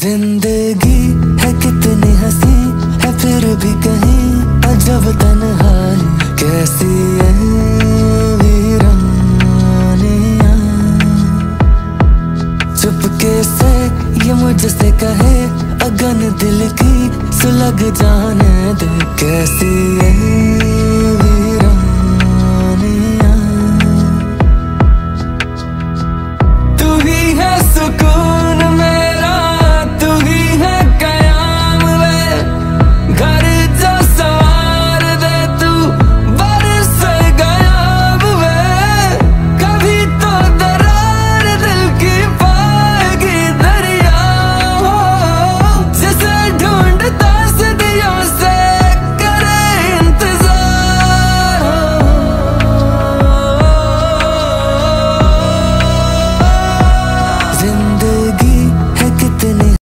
ज़िंदगी है कितनी हँसी है फिर भी कहीं अजब तन्हाई। कैसी है चुपके से ये मुझसे कहे, अगन दिल की सुलग जाने दे। कैसी है